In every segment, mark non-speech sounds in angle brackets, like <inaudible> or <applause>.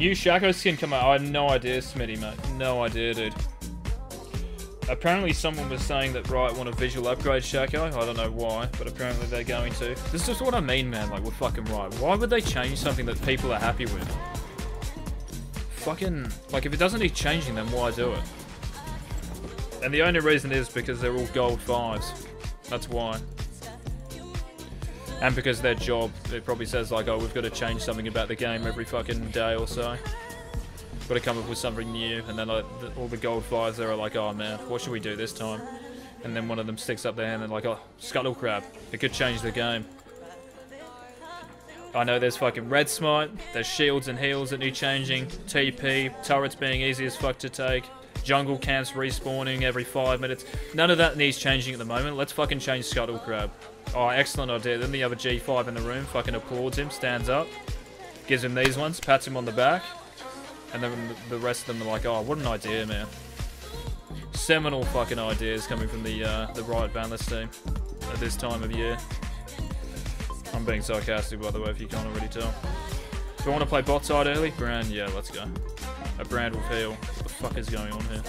New Shaco skin come out. I had no idea, Smitty, mate. No idea, dude. Apparently someone was saying that Riot want a visual upgrade Shaco. I don't know why, but apparently they're going to. This is what I mean, man. Like, we're fucking right. Why would they change something that people are happy with? Fucking... Like, if it doesn't need changing, then why do it? And the only reason is because they're all gold fives. That's why. And because their job, it probably says like, oh, we've got to change something about the game every fucking day or so. Got to come up with something new, and then like, the, all the gold fives there are like, oh man, what should we do this time? And then one of them sticks up their hand and like, oh, scuttle crab. It could change the game. I know there's fucking red smite, there's shields and heals that need changing, TP, turrets being easy as fuck to take, jungle camps respawning every five minutes. None of that needs changing at the moment. Let's fucking change Scuttle Crab. Oh, excellent idea. Then the other G5 in the room fucking applauds him, stands up, gives him these ones, pats him on the back, and then the rest of them are like, oh, what an idea, man. Seminal fucking ideas coming from the uh, the Riot Bandless team at this time of year. I'm being sarcastic, by the way, if you can't already tell. Do I want to play bot side early? Brand, yeah, let's go. A brand will heal. What the fuck is going on here?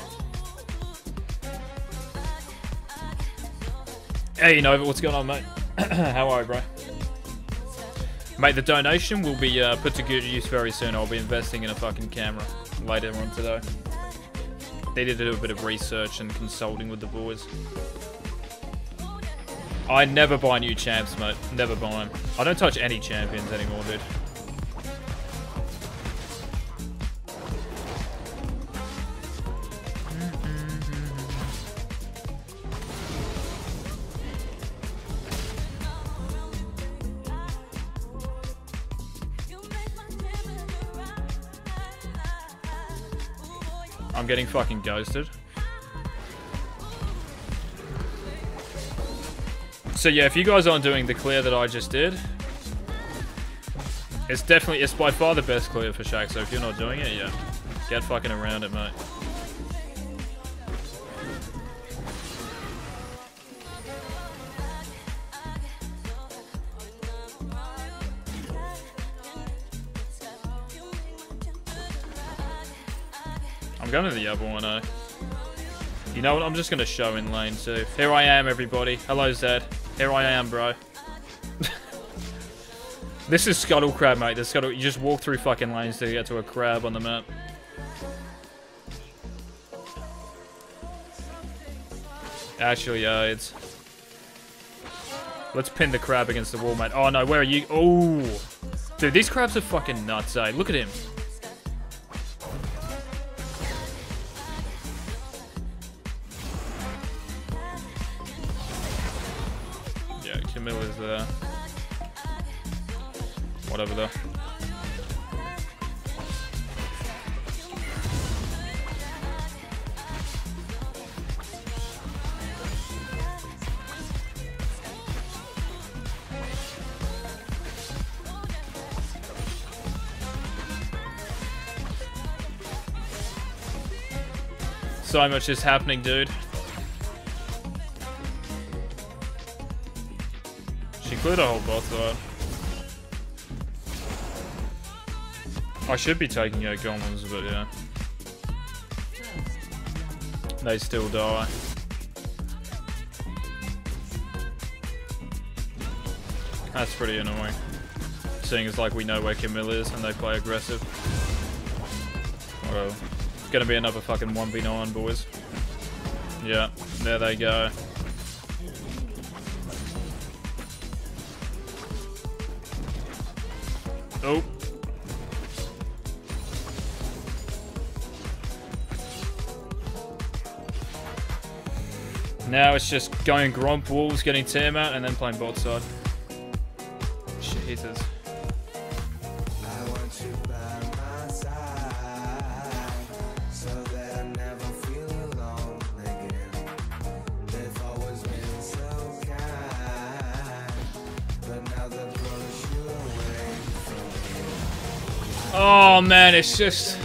Hey, Nova, what's going on, mate? <clears throat> How are you, bro? Mate, the donation will be uh, put to good use very soon. I'll be investing in a fucking camera later on today. They did do a bit of research and consulting with the boys. I never buy new champs, mate. Never buy them. I don't touch any champions anymore, dude. Getting fucking ghosted. So yeah, if you guys aren't doing the clear that I just did, it's definitely, it's by far the best clear for Shaq, so if you're not doing it, yeah, get fucking around it, mate. Going to the other one, eh? You know what? I'm just going to show in lane two. Here I am, everybody. Hello, Zed. Here I am, bro. <laughs> this is Scuttle Crab, mate. This Scuttle. You just walk through fucking lanes to get to a crab on the map. Actually, uh, it's... Let's pin the crab against the wall, mate. Oh, no. Where are you? Oh. Dude, these crabs are fucking nuts, eh? Look at him. So much is happening, dude. She cleared a whole bot side. I should be taking out golems, but yeah. They still die. That's pretty annoying. Seeing as like we know where Camille is and they play aggressive. Well, it's gonna be another fucking 1v9, boys. Yeah, there they go. Oh. Now it's just going Gromp Wolves, getting Tiamat, and then playing bot side. Jesus. Oh man, it's just...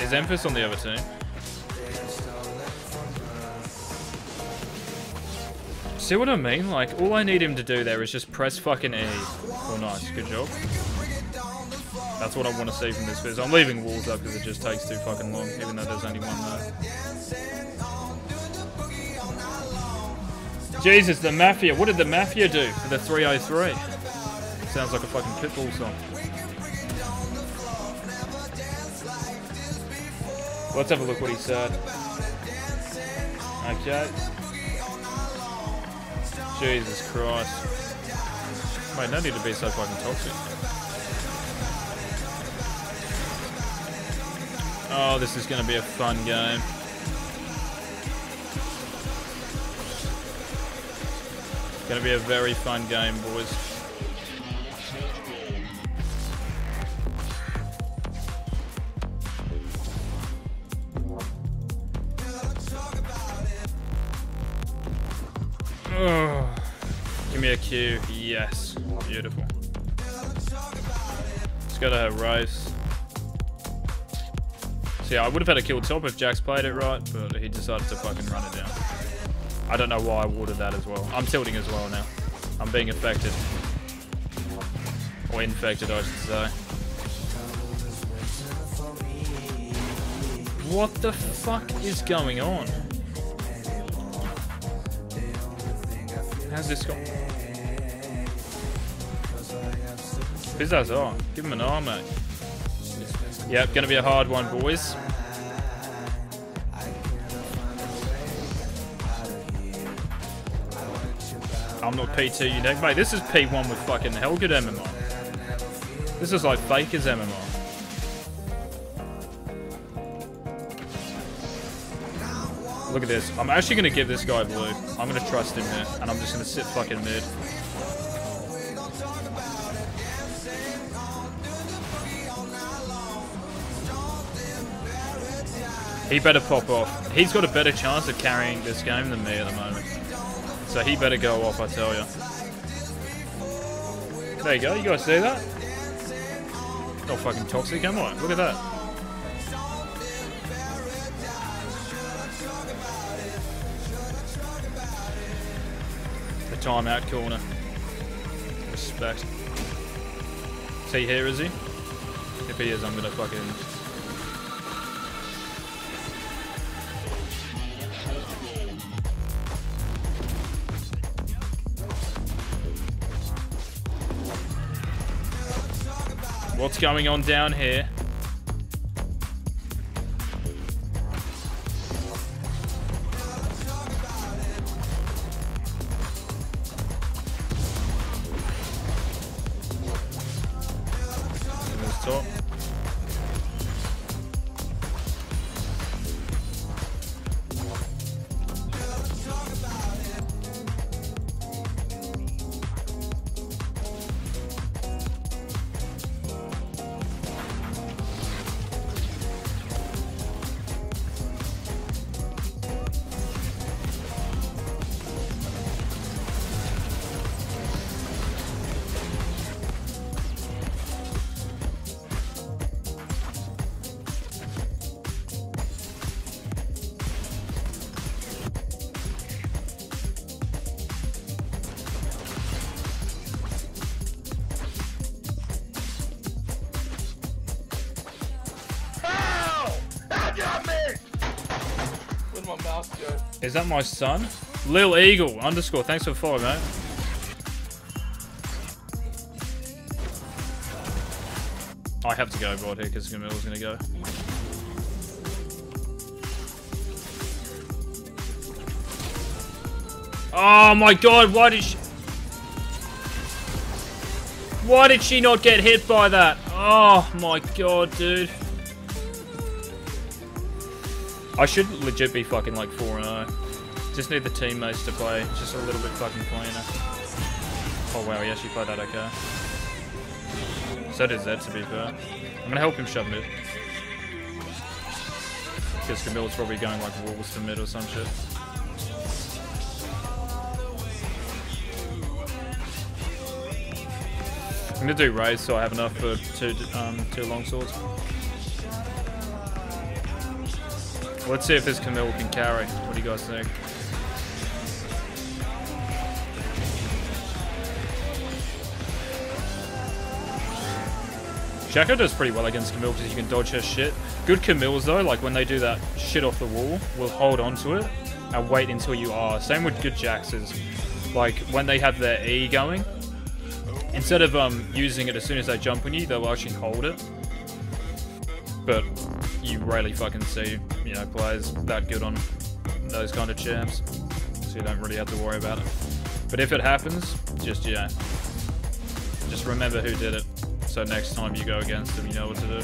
Is Emphas on the other team? See what I mean? Like, all I need him to do there is just press fucking E. Oh, nice. Good job. That's what I want to see from this viz. I'm leaving walls up because it just takes too fucking long, even though there's only one there. Jesus, the Mafia. What did the Mafia do for the 303? Sounds like a fucking Pitbull song. Let's have a look what he said. Okay. Jesus Christ. Wait, no need to be so fucking toxic. Oh, this is going to be a fun game. Going to be a very fun game, boys. Oh, give me a Q. Yes. Beautiful. Let's go to her race. See, I would have had a kill top if Jax played it right, but he decided to fucking run it down. I don't know why I watered that as well. I'm tilting as well now. I'm being affected. Or infected, I should say. What the fuck is going on? How's this going? Pizzazz on. Give him an arm, mate. Yep, gonna be a hard one, boys. I'm not P2 unique. Mate, this is P1 with fucking hell good MMR. This is like Baker's MMR. Look at this. I'm actually going to give this guy blue. I'm going to trust him there. And I'm just going to sit fucking mid. He better pop off. He's got a better chance of carrying this game than me at the moment. So he better go off, I tell you. There you go. You guys see that? Not fucking toxic, am I? Look at that. The timeout corner. Respect. See here, is he? If he is, I'm gonna fucking going on down here? Is that my son? Lil Eagle underscore. Thanks for the follow, mate. I have to go bot here because Camille's gonna go. Oh my god, why did she... Why did she not get hit by that? Oh my god, dude. I should legit be fucking like 4 0. Just need the teammates to play just a little bit fucking cleaner. Oh wow, he actually played that okay. So did Zed, to be fair. I'm gonna help him shove mid. Because Camille's probably going like walls to mid or some shit. I'm gonna do raise so I have enough for two um, two long swords. Let's see if this Camille can carry. What do you guys think? Shaco does pretty well against Camille because you can dodge her shit. Good Camilles though, like when they do that shit off the wall, will hold on to it and wait until you are. Same with good Jaxes. Like when they have their E going, instead of um, using it as soon as they jump on you, they'll actually hold it. But you rarely fucking see you know, players that good on those kind of champs. So you don't really have to worry about it. But if it happens, just, yeah. Just remember who did it. So next time you go against them, you know what to do.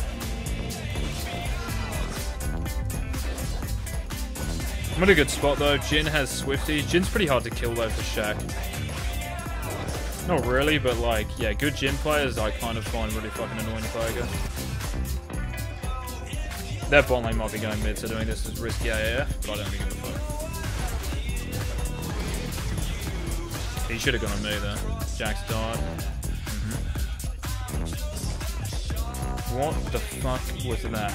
I'm in a good spot though. Jhin has Swifty. Jhin's pretty hard to kill though for Shaq. Not really, but like, yeah, good Jhin players I kind of find really fucking annoying to play against. That bot lane might be going mid, so doing this is risky AF, but I don't think give a fuck. He should have gone on me though. Jax died. Mm -hmm. What the fuck was that?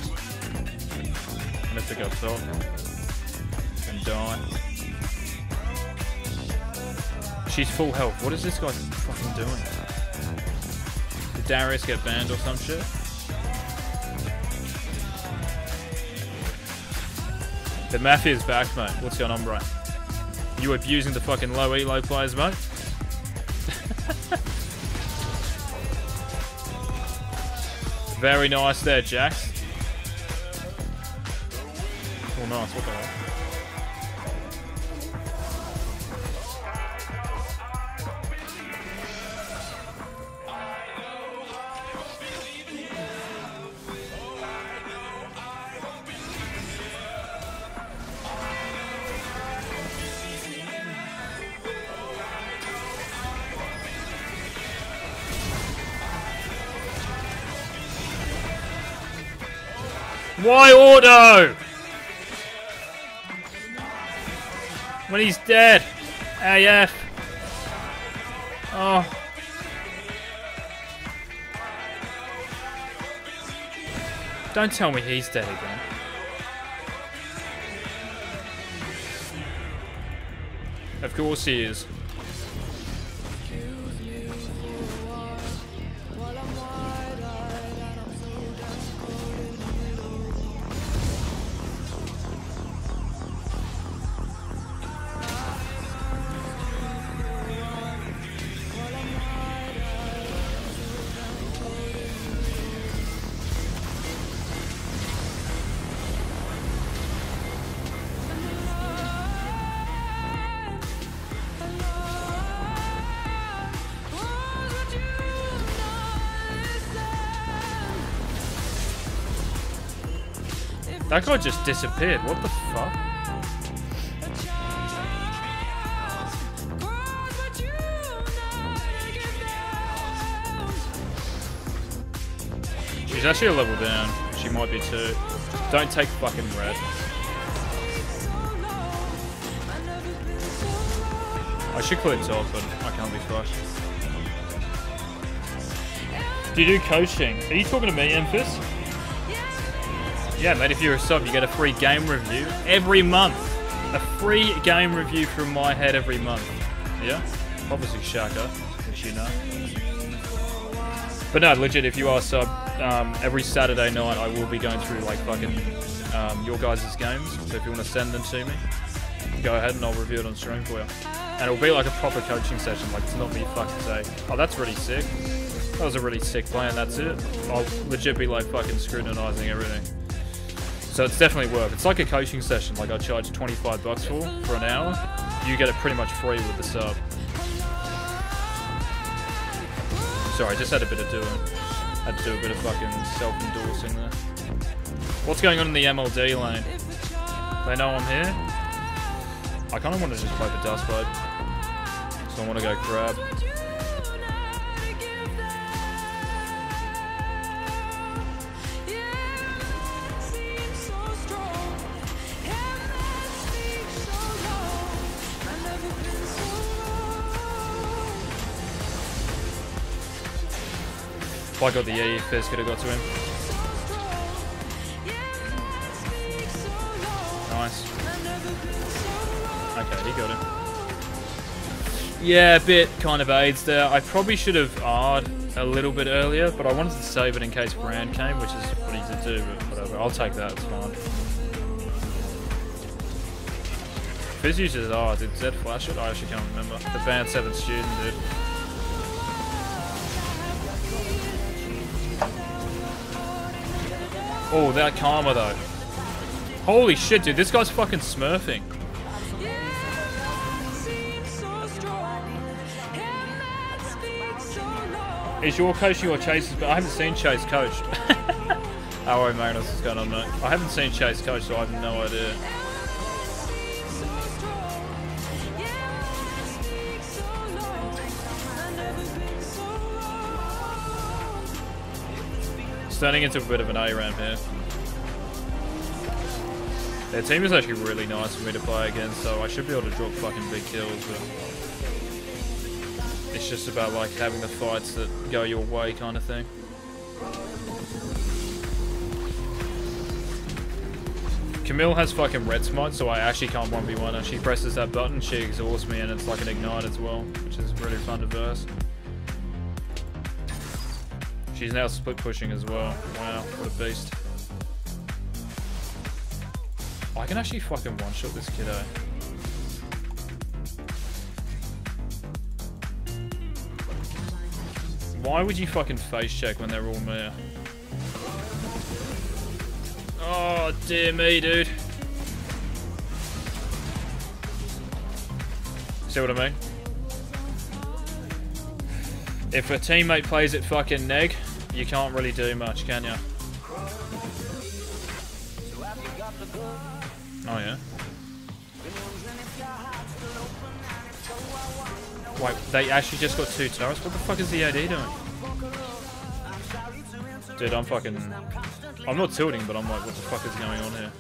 Mythic up top. And die. She's full health. What is this guy fucking doing? Did Darius get banned or some shit? The Mafia's back, mate. What's going on, bro? You abusing the fucking low elo players, mate? <laughs> Very nice there, Jax. Oh, nice. What the hell? Why auto? When he's dead. AF. Oh. Don't tell me he's dead again. Of course he is. That guy just disappeared. What the fuck? She's actually a level down. She might be too. Don't take fucking red. I should clear top, but I can't be fucked. Do you do coaching? Are you talking to me, Emphis? Yeah, mate, if you're a sub, you get a free game review every month. A free game review from my head every month. Yeah? Obviously Shaco, you know. But no, legit, if you are sub, um, every Saturday night I will be going through like fucking um, your guys' games. So if you want to send them to me, go ahead and I'll review it on stream for you. And it'll be like a proper coaching session, like it's not me fucking say, oh that's really sick. That was a really sick plan, that's it. I'll legit be like fucking scrutinizing everything. So it's definitely worth. It's like a coaching session. Like I charge 25 bucks for for an hour. You get it pretty much free with the sub. Sorry, I just had a bit of doing. Had to do a bit of fucking self-endorsing there. What's going on in the MLD lane? They know I'm here. I kind of want to just play the dust boat. So I want to go crab. I got the E, Fizz could have got to him. Nice. Okay, he got him. Yeah, a bit kind of aids there. I probably should have R'd a little bit earlier, but I wanted to save it in case Brand came, which is what he did do, but whatever. I'll take that, it's fine. Fizz uses, oh, did Zed flash it? I actually can't remember. The band 7 student did. Oh, that karma though. Holy shit, dude, this guy's fucking smurfing. Is your coaching or Chase's? But I haven't seen Chase coach. <laughs> How are you, Magnus? What's going on, mate? I haven't seen Chase coach, so I have no idea. Turning into a bit of an ARAM here. Their team is actually really nice for me to play against, so I should be able to drop fucking big kills, but... It's just about like having the fights that go your way kind of thing. Camille has fucking red smite, so I actually can't 1v1 her. She presses that button, she exhausts me, and it's like an ignite as well, which is really fun to verse. She's now split pushing as well. Wow, what a beast. I can actually fucking one-shot this kiddo. Eh? Why would you fucking face check when they're all mere? Oh, dear me, dude. See what I mean? If a teammate plays it fucking neg, you can't really do much, can you? Oh, yeah? Wait, they actually just got two turrets? What the fuck is the AD doing? Dude, I'm fucking... I'm not tilting, but I'm like, what the fuck is going on here?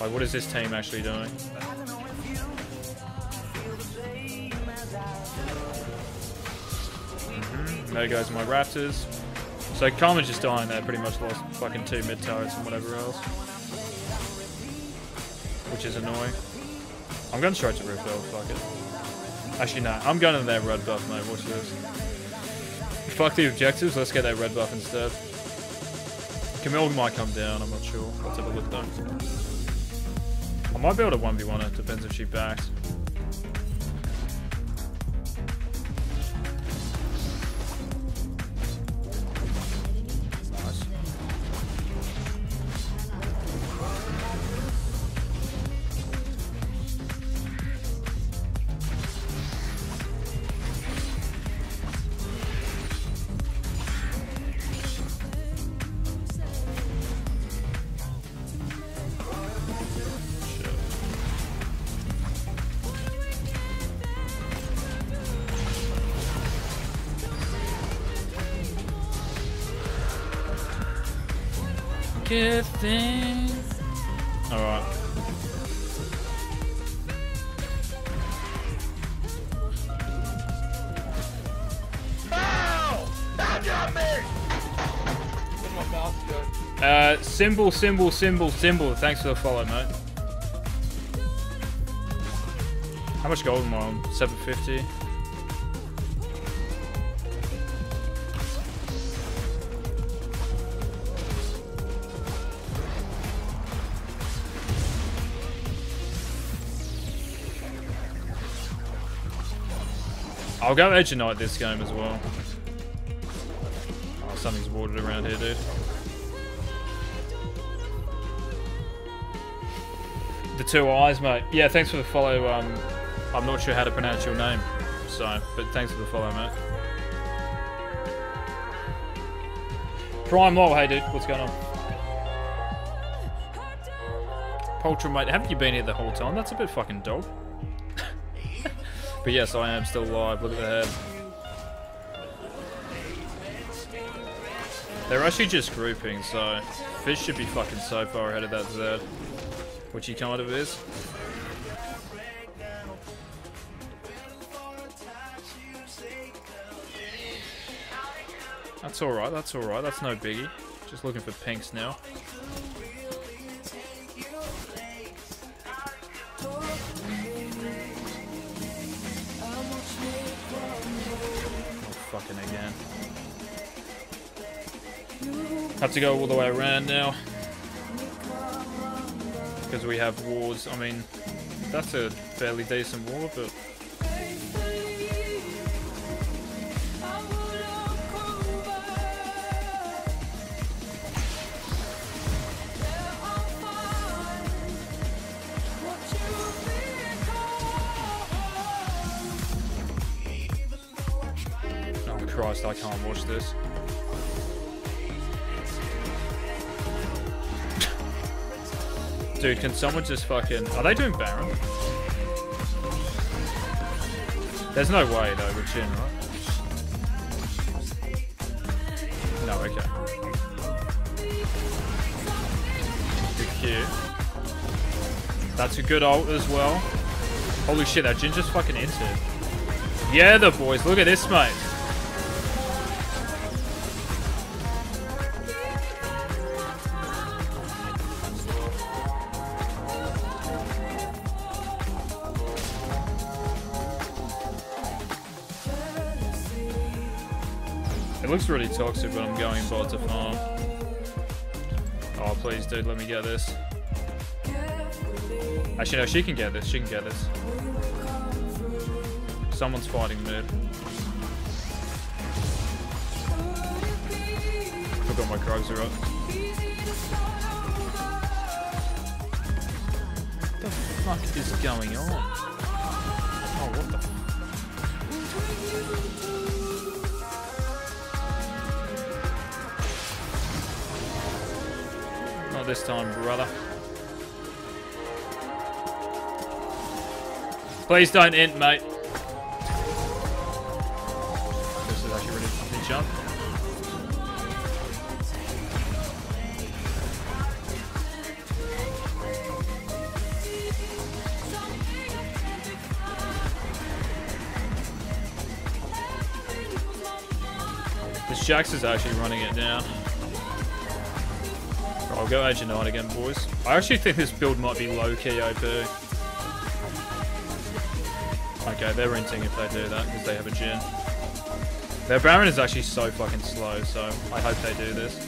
Like, what is this team actually doing? Mm -hmm. There goes my Raptors. So Karma's just dying there, pretty much lost fucking two mid turrets and whatever else. Which is annoying. I'm going straight to Rift fuck it. Actually, no, I'm going to that red buff, mate. Watch this. Fuck the objectives, let's get that red buff instead. Camille might come down, I'm not sure. Let's have a look though. I might be able to 1v1 it, depends if she backs. Good thing. Alright. Uh, symbol, symbol, symbol, symbol. Thanks for the follow, mate. How much gold am I on? 750. I'll go Edge Knight this game as well. Oh, something's watered around here, dude. The two eyes, mate. Yeah, thanks for the follow. Um, I'm not sure how to pronounce your name, so, but thanks for the follow, mate. Prime Law, hey dude, what's going on? Poltron, mate, haven't you been here the whole time? That's a bit fucking dog. But yes, I am still alive. Look at the head. They're actually just grouping, so Fizz should be fucking so far ahead of that Zed. Which he kind of is. That's alright, that's alright, that's no biggie. Just looking for pinks now. Have to go all the way around now. Because we have wards. I mean, that's a fairly decent ward, but... Oh Christ, I can't watch this. Dude, can someone just fucking... Are they doing Baron? There's no way, though, with Jhin, right? No, okay. Good Q. That's a good ult as well. Holy shit, that Jhin just fucking entered. Yeah, the boys. Look at this, mate. Really toxic, but I'm going bot to farm. Oh, please, dude, let me get this. Actually, no, she can get this. She can get this. Someone's fighting mid. Forgot my Krugs are up. What the fuck is going on? Oh, what the this time, brother. Please don't end, mate. This is actually really jump. This Jax is actually running it down. Go Knight again, boys. I actually think this build might be low-key OP. Okay, they're renting if they do that, because they have a Jhin. Their Baron is actually so fucking slow, so I hope they do this.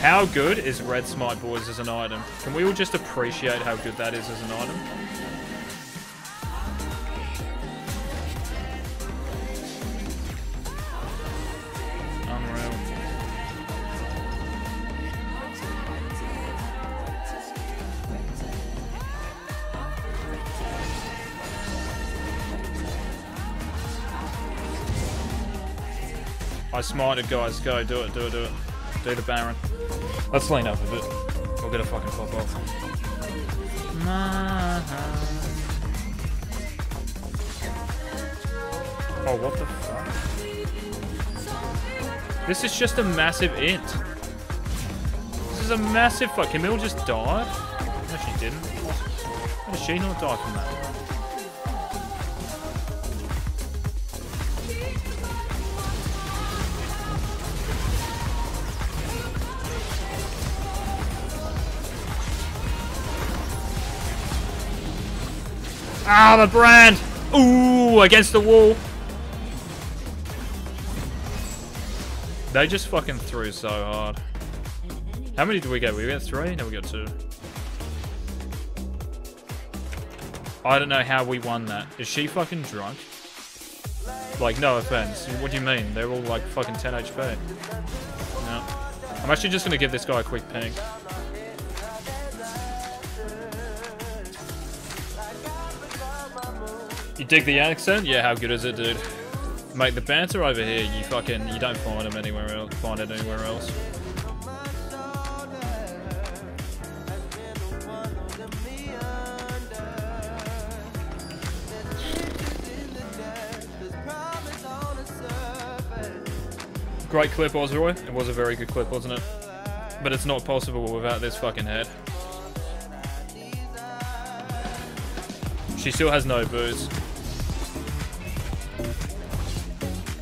How good is Red Smite, boys, as an item? Can we all just appreciate how good that is as an item? Smited, guys. Go, do it, do it, do it. Do the Baron. Let's lean up a bit. We'll get a fucking pop off. Oh, what the fuck? This is just a massive int. This is a massive fuck. Camille just died? No, she didn't. How did she not die from that? Ah, the brand! Ooh, against the wall. They just fucking threw so hard. How many did we get? We got three? No, we got two. I don't know how we won that. Is she fucking drunk? Like, no offense. What do you mean? They're all like fucking 10 HP. No. I'm actually just gonna give this guy a quick ping. You dig the accent? Yeah, how good is it, dude? Mate, the banter over here, you fucking, you don't find them anywhere else, find it anywhere else. Great clip, Osroy. It was a very good clip, wasn't it? But it's not possible without this fucking head. She still has no boots.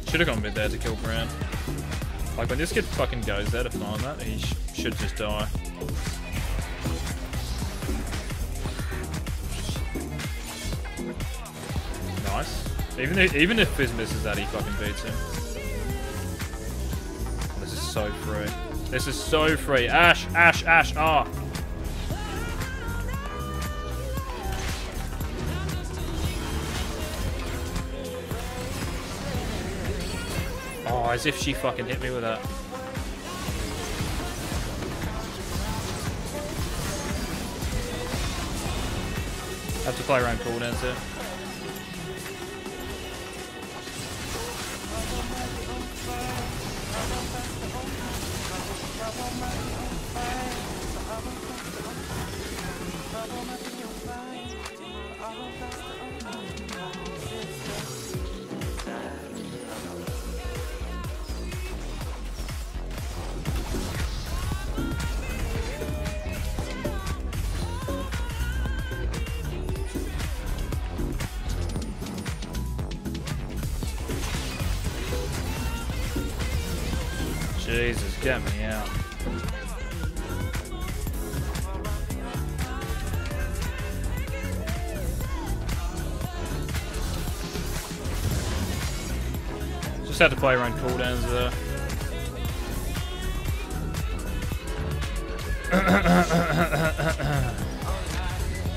Should have gone mid there to kill Brown. Like, when this kid fucking goes there to farm that, he sh should just die. Nice. Even if, even if Fizz misses that, he fucking beats him. This is so free. This is so free. Ash, Ash, Ash, ah. Oh, as if she fucking hit me with that. Have to play around cooldowns here. Eh? Get me out. Just had to play around cooldowns there. Uh.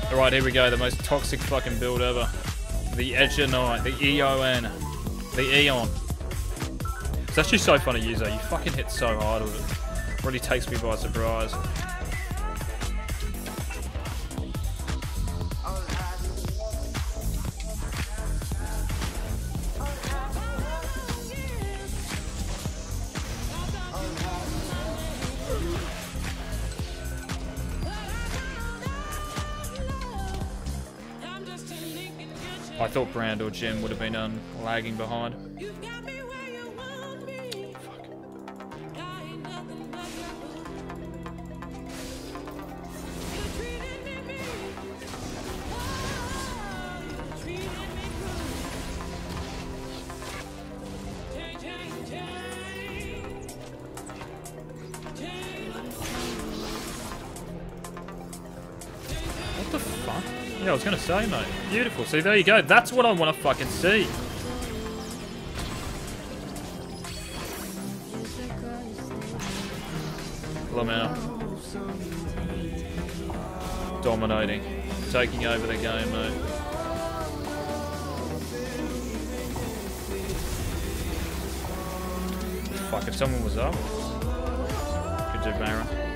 <coughs> Alright, here we go. The most toxic fucking build ever. The Edge Knight, the EON, the Eon. Actually so fun to use though. You fucking hit so hard with it. Really takes me by surprise. I thought Brand or Jhin would have been um, lagging behind. Yeah, I was gonna say, mate. Beautiful. See, there you go. That's what I want to fucking see. Lamau. Dominating. Taking over the game, mate. Fuck, if someone was up. Good job, Mara.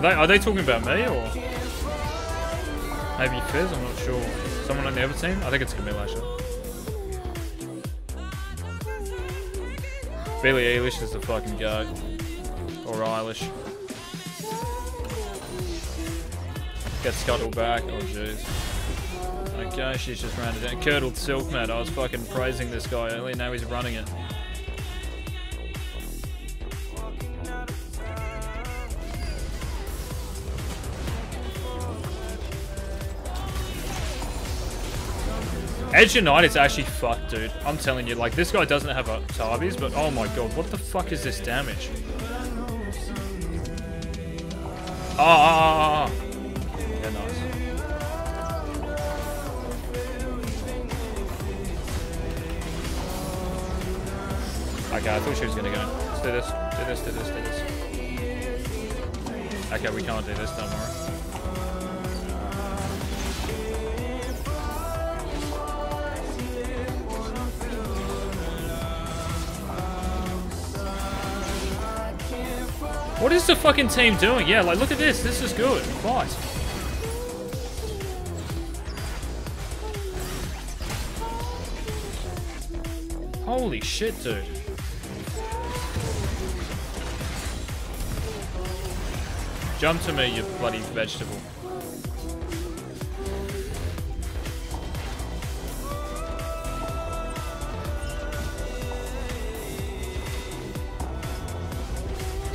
They, are they talking about me or maybe Fizz? I'm not sure. Someone on the other team? I think it's Camille actually. Billie Eilish is the fucking goat. Or Eilish. Get Scuttle back. Oh jeez. Okay, she's just it down. Curdled Silk, man. I was fucking praising this guy earlier. Now he's running it. Edge United's actually fucked, dude. I'm telling you, like, this guy doesn't have a Tabis, but oh my god, what the fuck is this damage? Ah, ah, ah, ah. Yeah, nice. Okay, I thought she was gonna go. Let's do this, do this, do this, do this. Okay, we can't do this, don't worry. Is the fucking team doing? Yeah, like, look at this. This is good. Fight. Holy shit, dude. Jump to me, you bloody vegetable.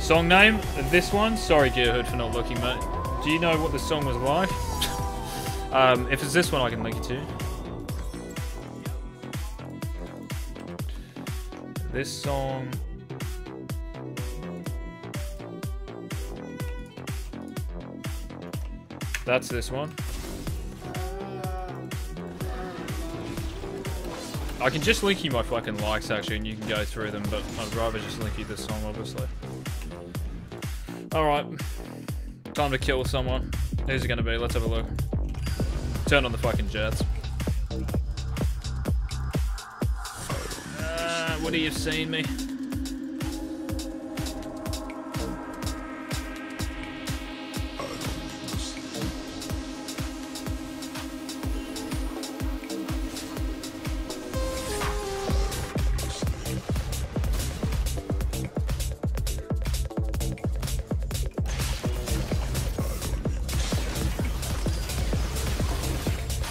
Song name? This one? Sorry, Gearhood, for not looking, mate. Do you know what the song was like? <laughs> um, if it's this one, I can link it to you. This song. That's this one. I can just link you my fucking likes actually and you can go through them, but I'd rather just link you this song obviously. Alright. Time to kill someone. Who's it gonna be? Let's have a look. Turn on the fucking jets. Uh, what do you seen me?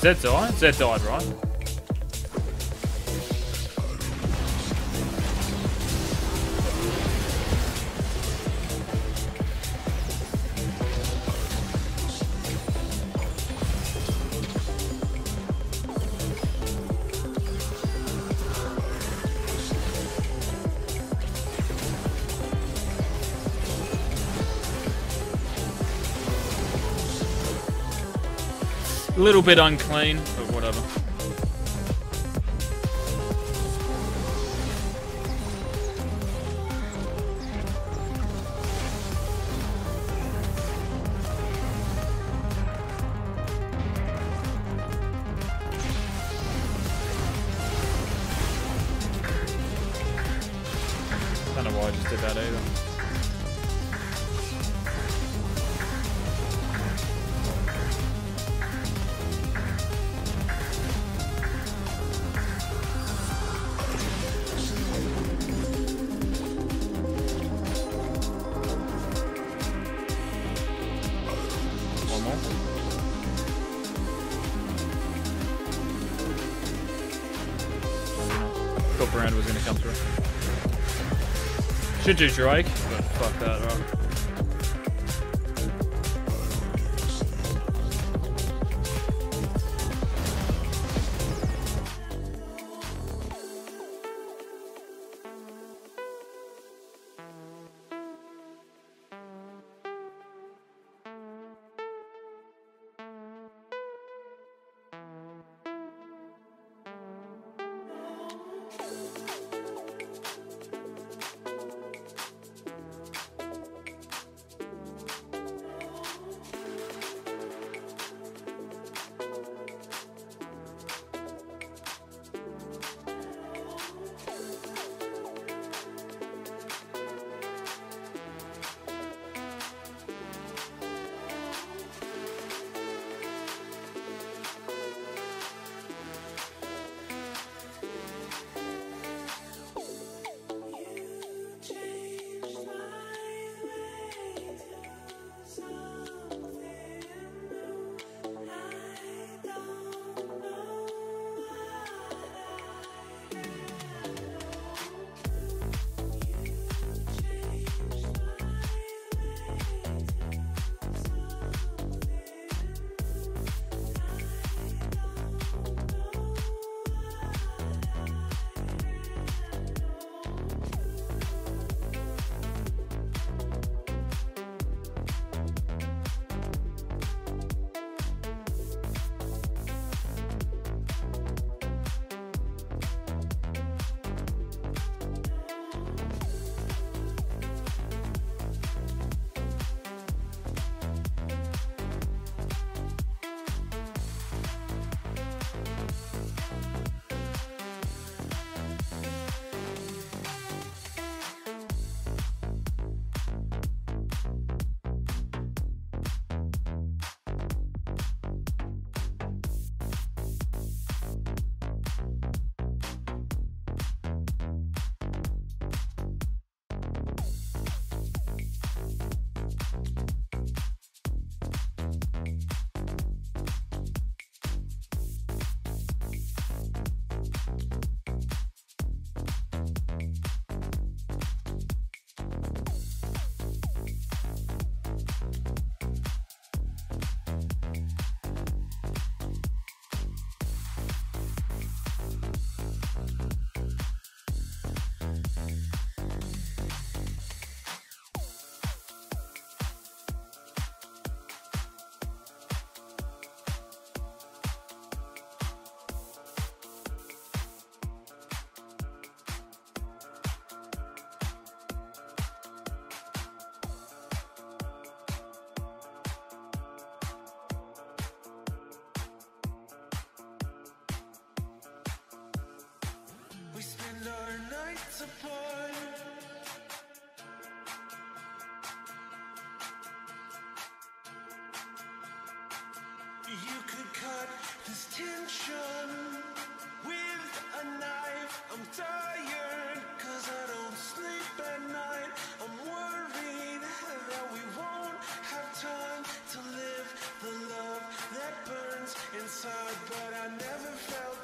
Zed died? Zed died, right? Little bit unclean, More. Thought was gonna come through. Should do Drake, but fuck that? Our nights apart. You could cut this tension with a knife. I'm tired, cause I don't sleep at night. I'm worried that we won't have time to live the love that burns inside. But I never felt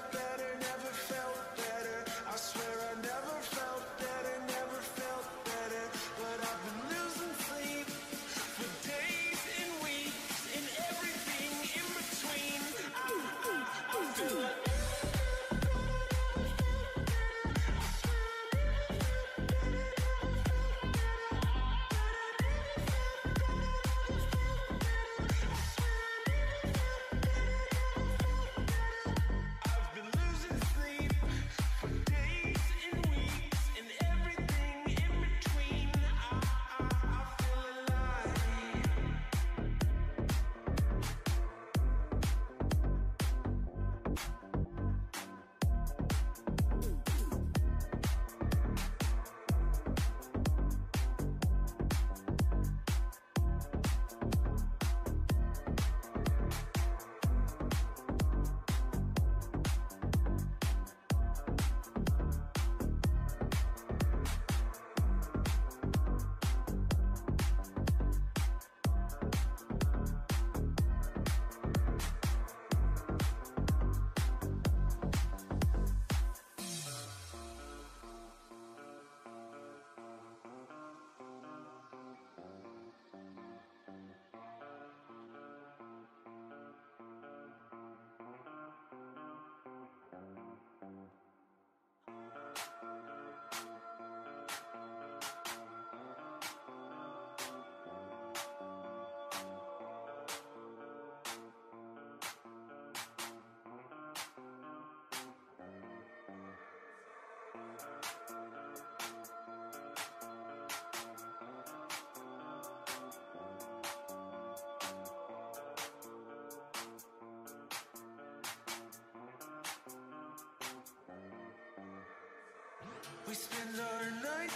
We spend our nights.